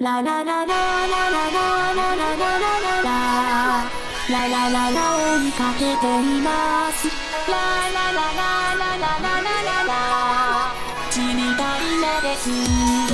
ララララララララララララララララララ追いかけていますララララララララララ死にたいなです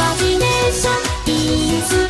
マジネーション」「